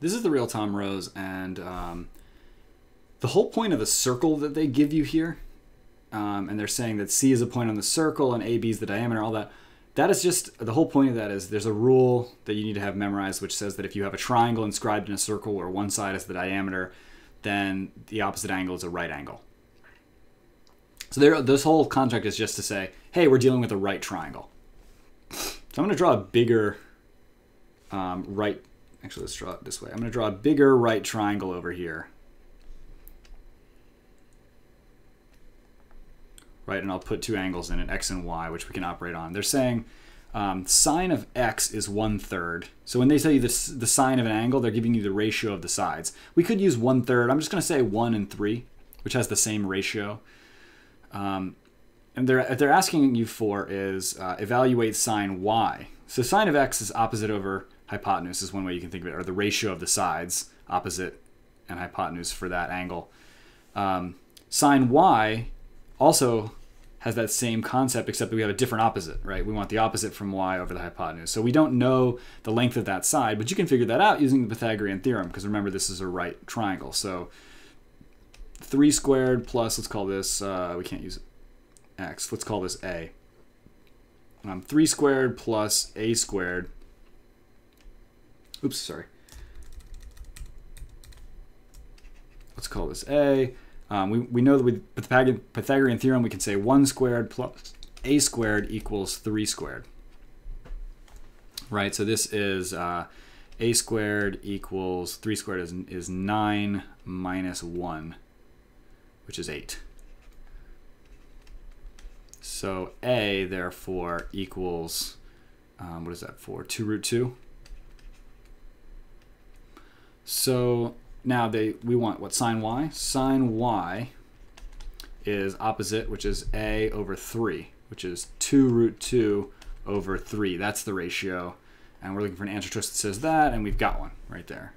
This is the real Tom Rose, and um, the whole point of the circle that they give you here, um, and they're saying that C is a point on the circle and AB is the diameter, all that. That is just the whole point of that is there's a rule that you need to have memorized, which says that if you have a triangle inscribed in a circle where one side is the diameter, then the opposite angle is a right angle. So there, this whole contract is just to say, hey, we're dealing with a right triangle. So I'm going to draw a bigger um, right. Actually, let's draw it this way. I'm going to draw a bigger right triangle over here. Right, and I'll put two angles in it, x and y, which we can operate on. They're saying um, sine of x is one third. So when they tell you the, the sine of an angle, they're giving you the ratio of the sides. We could use one third. I'm just going to say one and three, which has the same ratio. Um, and they're, they're asking you for is uh, evaluate sine y. So sine of x is opposite over hypotenuse is one way you can think of it, or the ratio of the sides, opposite and hypotenuse for that angle. Um, sine y also has that same concept, except that we have a different opposite, right? We want the opposite from y over the hypotenuse. So we don't know the length of that side, but you can figure that out using the Pythagorean theorem, because remember, this is a right triangle. So 3 squared plus, let's call this, uh, we can't use x, let's call this a. Um, 3 squared plus a squared, oops, sorry. Let's call this a. Um, we, we know that with the Pythagorean theorem, we can say 1 squared plus a squared equals 3 squared. Right, so this is uh, a squared equals 3 squared is, is 9 minus 1, which is 8. So a, therefore, equals, um, what is that for? 2 root 2? So now they we want what sine y? Sine y is opposite, which is a over 3, which is 2 root 2 over 3. That's the ratio. And we're looking for an answer choice that says that, and we've got one right there.